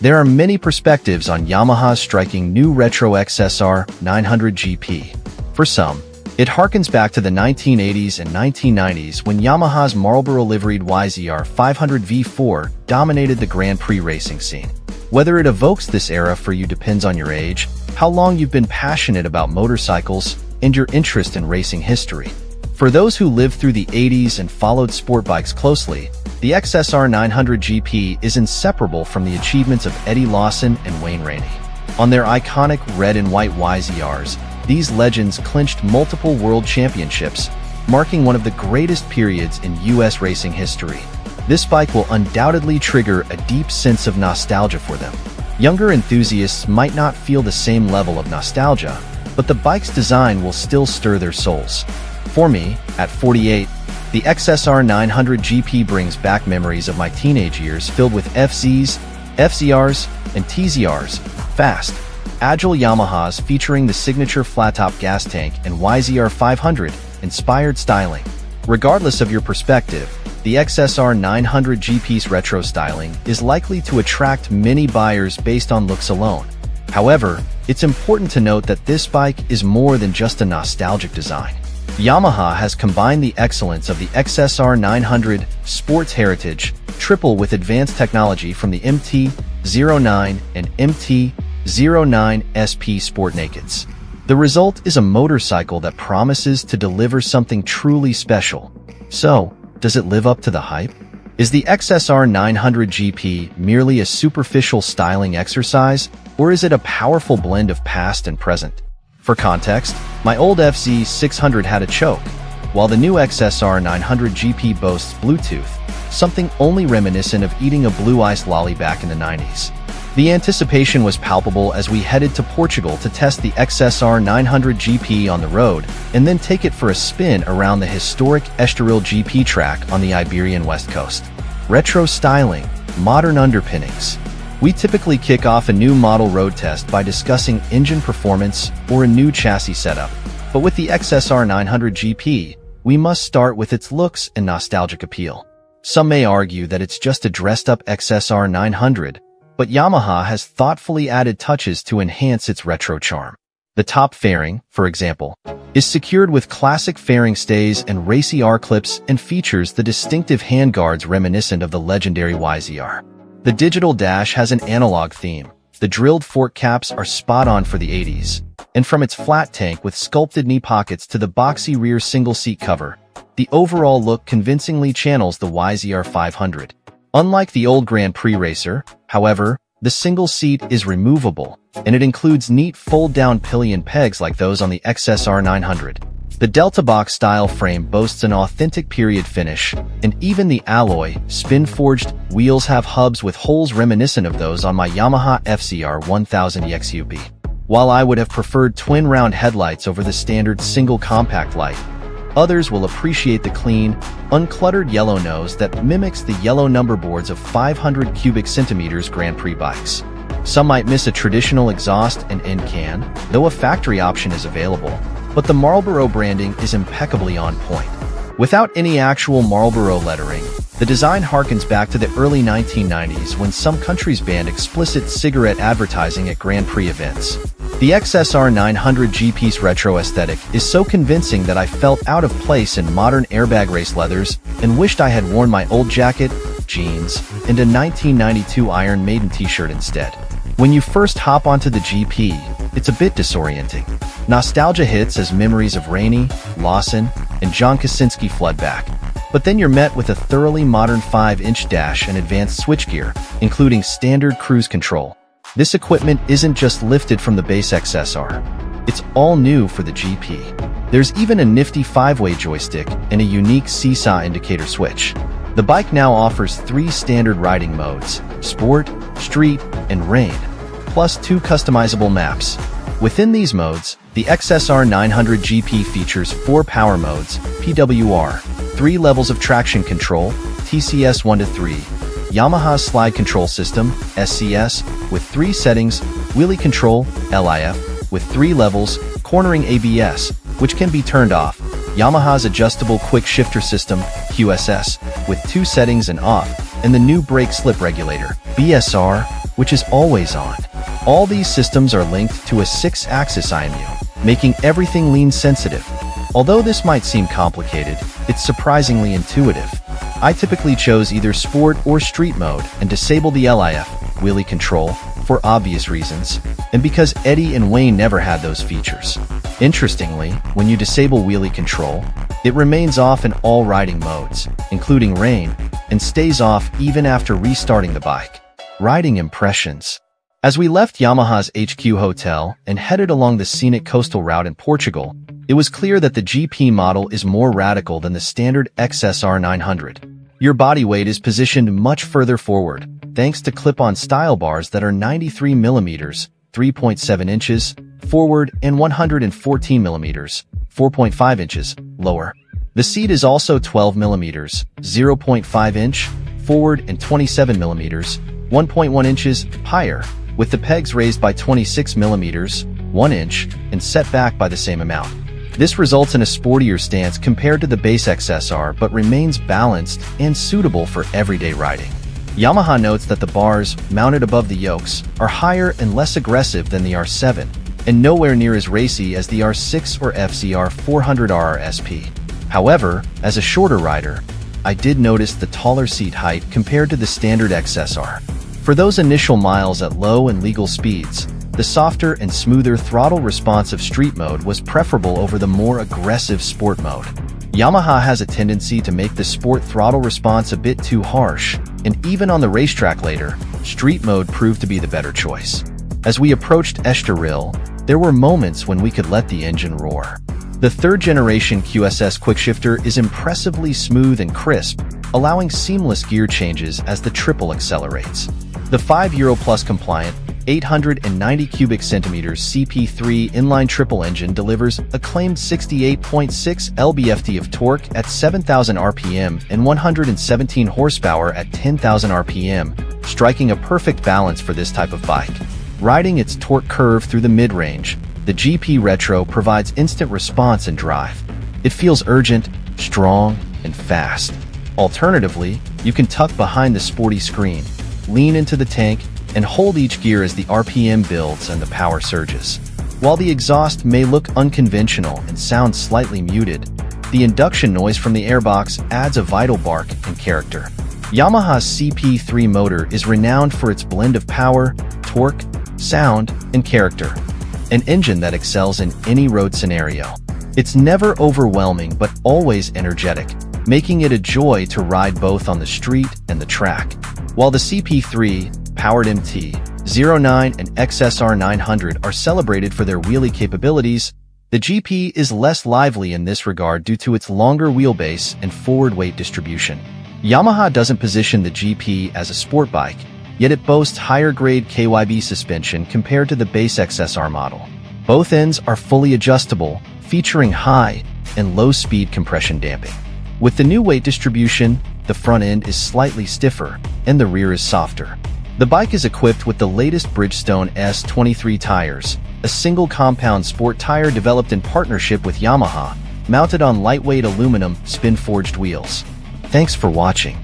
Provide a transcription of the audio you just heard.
There are many perspectives on Yamaha's striking new retro XSR 900 GP. For some, it harkens back to the 1980s and 1990s when Yamaha's Marlboro-liveried YZR 500 V4 dominated the Grand Prix racing scene. Whether it evokes this era for you depends on your age, how long you've been passionate about motorcycles, and your interest in racing history. For those who lived through the 80s and followed sport bikes closely, the XSR 900 GP is inseparable from the achievements of Eddie Lawson and Wayne Rainey. On their iconic red and white YZRs, these legends clinched multiple world championships, marking one of the greatest periods in U.S. racing history. This bike will undoubtedly trigger a deep sense of nostalgia for them. Younger enthusiasts might not feel the same level of nostalgia, but the bike's design will still stir their souls. For me, at 48, the XSR 900 GP brings back memories of my teenage years filled with FZs, FZRs, and TZRs, fast, agile Yamahas featuring the signature flat-top gas tank and YZR 500 inspired styling. Regardless of your perspective, the XSR 900 GP's retro styling is likely to attract many buyers based on looks alone. However, it's important to note that this bike is more than just a nostalgic design. Yamaha has combined the excellence of the XSR 900 sports heritage triple with advanced technology from the MT-09 and MT-09 SP Sport Nakeds. The result is a motorcycle that promises to deliver something truly special. So, does it live up to the hype? Is the XSR 900 GP merely a superficial styling exercise, or is it a powerful blend of past and present? For context, my old FZ 600 had a choke, while the new XSR 900 GP boasts Bluetooth, something only reminiscent of eating a blue ice lolly back in the 90s. The anticipation was palpable as we headed to Portugal to test the XSR 900 GP on the road and then take it for a spin around the historic Estoril GP track on the Iberian west coast. Retro styling, modern underpinnings, we typically kick off a new model road test by discussing engine performance or a new chassis setup. But with the XSR 900 GP, we must start with its looks and nostalgic appeal. Some may argue that it's just a dressed-up XSR 900, but Yamaha has thoughtfully added touches to enhance its retro charm. The top fairing, for example, is secured with classic fairing stays and racy R-clips and features the distinctive handguards reminiscent of the legendary YZR. The digital dash has an analog theme. The drilled fork caps are spot on for the 80s. And from its flat tank with sculpted knee pockets to the boxy rear single seat cover, the overall look convincingly channels the YZR 500. Unlike the old Grand Prix racer, however, the single seat is removable, and it includes neat fold-down pillion pegs like those on the XSR 900. The Delta Box style frame boasts an authentic period finish, and even the alloy, spin-forged, wheels have hubs with holes reminiscent of those on my Yamaha FZR 1000 EXUP. While I would have preferred twin round headlights over the standard single compact light, others will appreciate the clean, uncluttered yellow nose that mimics the yellow number boards of 500 cubic centimeters Grand Prix bikes. Some might miss a traditional exhaust and end can, though a factory option is available, but the Marlboro branding is impeccably on point. Without any actual Marlboro lettering, the design harkens back to the early 1990s when some countries banned explicit cigarette advertising at Grand Prix events. The XSR 900 GP's retro aesthetic is so convincing that I felt out of place in modern airbag race leathers and wished I had worn my old jacket, jeans, and a 1992 Iron Maiden t-shirt instead. When you first hop onto the GP, it's a bit disorienting. Nostalgia hits as memories of Rainey, Lawson, and John Kocinski flood back. But then you're met with a thoroughly modern 5-inch dash and advanced switchgear, including standard cruise control. This equipment isn't just lifted from the base XSR. It's all new for the GP. There's even a nifty 5-way joystick and a unique seesaw indicator switch. The bike now offers three standard riding modes, Sport, Street, and Rain, plus two customizable maps. Within these modes, the XSR 900 GP features four power modes, PWR, three levels of traction control, TCS 1 to 3, Yamaha Slide Control System, SCS, with three settings, Wheelie Control, LIF, with three levels, Cornering ABS, which can be turned off, Yamaha's Adjustable Quick Shifter System, QSS, with two settings and off, and the new brake slip regulator, BSR, which is always on. All these systems are linked to a 6-axis IMU, making everything lean sensitive. Although this might seem complicated, it's surprisingly intuitive. I typically chose either Sport or Street mode and disabled the LIF, wheelie control, for obvious reasons, and because Eddie and Wayne never had those features. Interestingly, when you disable wheelie control, it remains off in all riding modes, including rain, and stays off even after restarting the bike. Riding Impressions As we left Yamaha's HQ hotel and headed along the scenic coastal route in Portugal, it was clear that the GP model is more radical than the standard XSR 900. Your body weight is positioned much further forward, thanks to clip-on style bars that are 93 mm, 3.7 inches, forward and 114 mm, 4.5 inches, lower. The seat is also 12 mm, 0.5 inch, forward and 27 mm, 1.1 inches, higher, with the pegs raised by 26 millimeters, 1 inch, and set back by the same amount. This results in a sportier stance compared to the base XSR but remains balanced and suitable for everyday riding. Yamaha notes that the bars, mounted above the yokes, are higher and less aggressive than the R7, and nowhere near as racy as the R6 or FZR 400R SP. However, as a shorter rider, I did notice the taller seat height compared to the standard XSR. For those initial miles at low and legal speeds, the softer and smoother throttle response of street mode was preferable over the more aggressive sport mode. Yamaha has a tendency to make the sport throttle response a bit too harsh, and even on the racetrack later, street mode proved to be the better choice. As we approached Estoril, there were moments when we could let the engine roar. The third generation QSS quickshifter is impressively smooth and crisp, allowing seamless gear changes as the triple accelerates. The 5 Euro Plus compliant 890 cubic centimeters CP3 inline triple engine delivers a claimed 68.6 lb-ft of torque at 7,000 rpm and 117 horsepower at 10,000 rpm, striking a perfect balance for this type of bike. Riding its torque curve through the mid-range, the GP Retro provides instant response and drive. It feels urgent, strong, and fast. Alternatively, you can tuck behind the sporty screen, lean into the tank, and hold each gear as the RPM builds and the power surges. While the exhaust may look unconventional and sound slightly muted, the induction noise from the airbox adds a vital bark and character. Yamaha's CP3 motor is renowned for its blend of power, torque, sound, and character, an engine that excels in any road scenario. It's never overwhelming but always energetic, making it a joy to ride both on the street and the track. While the CP3, powered MT, 09 and XSR 900 are celebrated for their wheelie capabilities, the GP is less lively in this regard due to its longer wheelbase and forward weight distribution. Yamaha doesn't position the GP as a sport bike, yet it boasts higher-grade KYB suspension compared to the base XSR model. Both ends are fully adjustable, featuring high and low-speed compression damping. With the new weight distribution, the front end is slightly stiffer and the rear is softer. The bike is equipped with the latest Bridgestone S23 tires, a single compound sport tire developed in partnership with Yamaha, mounted on lightweight aluminum spin-forged wheels. Thanks for watching.